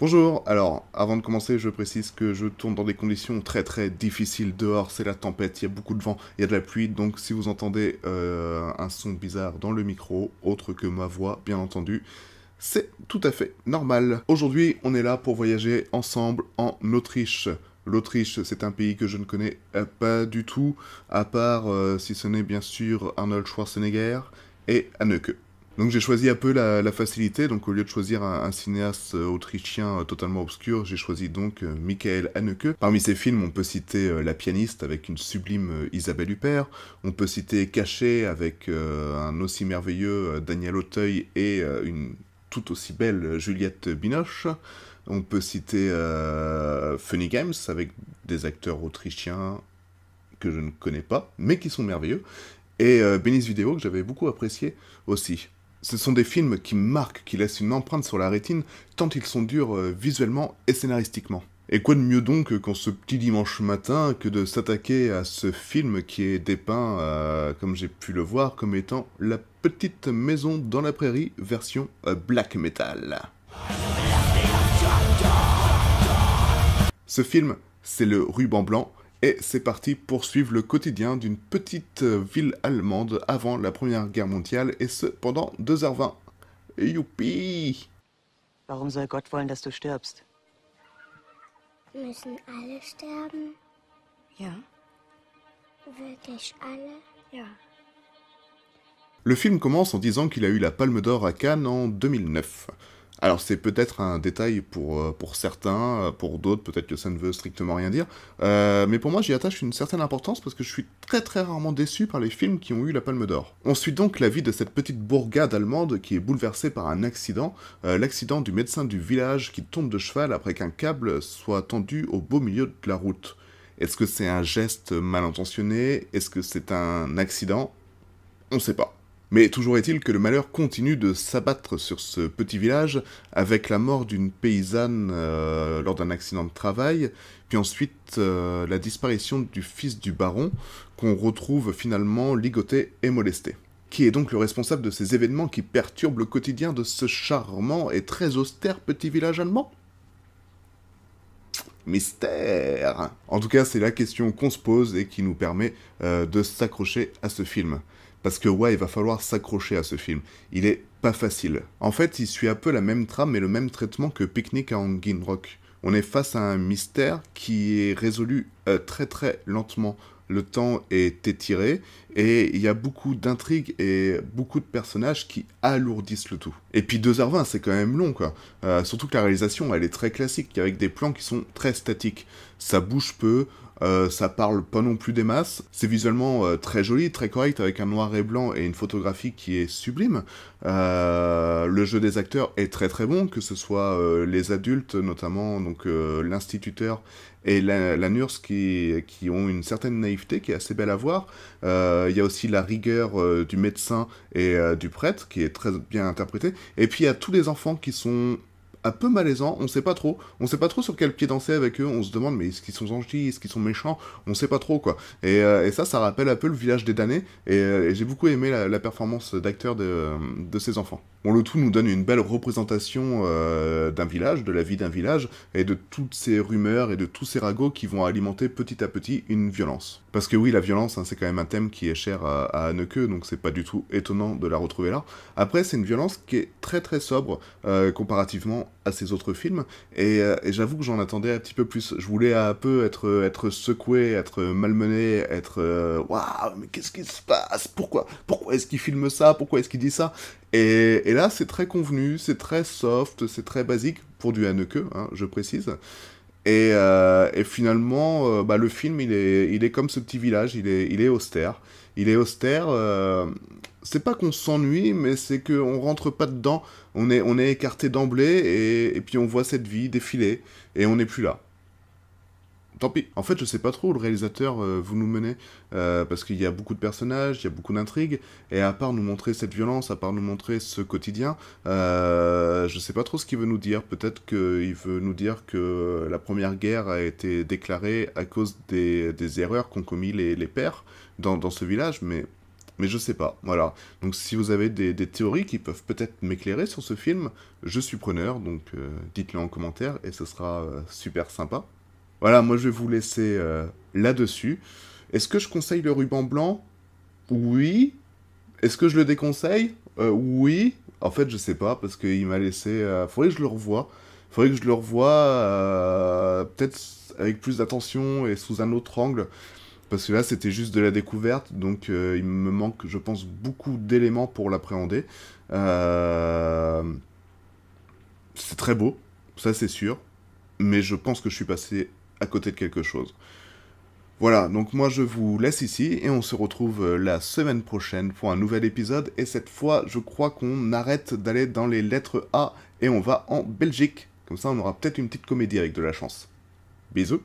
Bonjour, alors avant de commencer je précise que je tourne dans des conditions très très difficiles dehors, c'est la tempête, il y a beaucoup de vent, il y a de la pluie, donc si vous entendez euh, un son bizarre dans le micro, autre que ma voix bien entendu, c'est tout à fait normal. Aujourd'hui on est là pour voyager ensemble en Autriche. L'Autriche, c'est un pays que je ne connais euh, pas du tout, à part euh, si ce n'est bien sûr Arnold Schwarzenegger et Anneke. Donc j'ai choisi un peu la, facilité, donc au lieu de choisir un, cinéaste euh, autrichien euh, totalement obscur, j'ai choisi donc euh, Michael Haneke. Parmi ses films, on peut citer La pianiste avec une sublime Isabelle Huppert, on peut citer Caché avec un aussi merveilleux Daniel Auteuil et une tout aussi belle Juliette Binoche. On peut citer Funny Games avec des acteurs autrichiens que je ne connais pas, mais qui sont merveilleux. Et Benis Vidéo que j'avais beaucoup apprécié aussi. Ce sont des films qui marquent, qui laissent une empreinte sur la rétine, tant ils sont durs euh, visuellement et scénaristiquement. Et quoi de mieux donc qu'en ce petit dimanche matin que de s'attaquer à ce film qui est dépeint, euh, comme j'ai pu le voir, comme étant la petite maison dans la prairie version euh, black metal. Ce film, c'est le ruban blanc, et c'est parti pour suivre le quotidien d'une petite ville allemande avant la Première Guerre mondiale, et ce pendant 2h20. Youpi Warum soll Gott wollen, dass du stirbst? Müssen alle sterben? Ja. Wirklich alle? Ja. Le film commence en disant qu'il a eu la Palme d'Or à Cannes en 2009. Alors c'est peut-être un détail pour, euh, certains, euh, pour d'autres peut-être que ça ne veut strictement rien dire, euh, mais pour moi j'y attache une certaine importance parce que je suis très très rarement déçu par les films qui ont eu la Palme d'Or. On suit donc la vie de cette petite bourgade allemande qui est bouleversée par un accident, l'accident du médecin du village qui tombe de cheval après qu'un câble soit tendu au beau milieu de la route. Est-ce que c'est un geste mal intentionné Est-ce que c'est un accident? On ne sait pas. Mais toujours est-il que le malheur continue de s'abattre sur ce petit village avec la mort d'une paysanne euh, lors d'un accident de travail, puis ensuite euh, la disparition du fils du baron qu'on retrouve finalement ligoté et molesté. Qui est donc le responsable de ces événements qui perturbent le quotidien de ce charmant et très austère petit village allemand? Mystère En tout cas, c'est la question qu'on se pose et qui nous permet euh, de s'accrocher à ce film. Parce que ouais, il va falloir s'accrocher à ce film. Il est pas facile. En fait, il suit un peu la même trame et le même traitement que Picnic à Hanging Rock. On est face à un mystère qui est résolu euh, très très lentement. Le temps est étiré et il y a beaucoup d'intrigues et beaucoup de personnages qui alourdissent le tout. Et puis 2h20, c'est quand même long quoi. Euh, surtout que la réalisation, elle est très classique, avec des plans qui sont très statiques. Ça bouge peu, euh, ça parle pas non plus des masses. C'est visuellement euh, très joli, très correct, avec un noir et blanc et une photographie qui est sublime. Euh, le jeu des acteurs est très très bon, que ce soit les adultes, notamment donc l'instituteur et la, nurse qui, qui, ont une certaine naïveté qui est assez belle à voir. Il y a aussi la rigueur du médecin et du prêtre qui est très bien interprétée. Et puis il y a tous les enfants qui sont un peu malaisant, on sait pas trop, on sait pas trop sur quel pied danser avec eux, on se demande mais est-ce qu'ils sont gentils, est-ce qu'ils sont méchants, on sait pas trop quoi. Et, euh, ça, ça rappelle un peu le village des damnés, et, euh, j'ai beaucoup aimé la, performance d'acteur de, de, ces enfants. Bon, le tout nous donne une belle représentation euh, d'un village, de la vie d'un village, et de toutes ces rumeurs et de tous ces ragots qui vont alimenter petit à petit une violence. Parce que oui, la violence, hein, c'est quand même un thème qui est cher à, à Anneke, donc c'est pas du tout étonnant de la retrouver là. Après, c'est une violence qui est très très sobre comparativement à ces autres films, euh, et, j'avoue que j'en attendais un petit peu plus. Je voulais un peu être, secoué, être malmené, être euh, waouh, mais qu'est-ce qui se passe? Pourquoi? Pourquoi est-ce qu'il filme ça? Pourquoi est-ce qu'il dit ça? Et, là, c'est très convenu, c'est très soft, c'est très basique pour du Haneke, hein, je précise. Et, euh, et finalement, bah, le film, il est, il est comme ce petit village, il est, il est austère. Il est austère c'est pas qu'on s'ennuie, mais c'est qu'on rentre pas dedans, on est, on est écarté d'emblée, et, puis on voit cette vie défiler, et on n'est plus là. Tant pis. En fait, je sais pas trop où le réalisateur euh, vous nous menez, euh, parce qu'il y a beaucoup de personnages, il y a beaucoup d'intrigues, et à part nous montrer cette violence, à part nous montrer ce quotidien, euh, je sais pas trop ce qu'il veut nous dire. Peut-être qu'il veut nous dire que la première guerre a été déclarée à cause des, erreurs qu'ont commis les, pères dans, ce village, mais je sais pas, voilà. Donc si vous avez des, théories qui peuvent peut-être m'éclairer sur ce film, je suis preneur, donc dites-le en commentaire et ce sera super sympa. Voilà, moi je vais vous laisser euh, là-dessus. Est-ce que je conseille le ruban blanc? Oui. Est-ce que je le déconseille? Oui. En fait, je sais pas, parce qu'il m'a laissé... faudrait que je le revoie. Faudrait que je le revoie peut-être avec plus d'attention et sous un autre angle. Parce que là, c'était juste de la découverte, donc euh, il me manque, je pense, beaucoup d'éléments pour l'appréhender. Euh, c'est très beau, ça c'est sûr, mais je pense que je suis passé à côté de quelque chose. Voilà, donc moi je vous laisse ici et on se retrouve euh, la semaine prochaine pour un nouvel épisode. Et cette fois, je crois qu'on arrête d'aller dans les lettres A et on va en Belgique. Comme ça, on aura peut-être une petite comédie avec de la chance. Bisous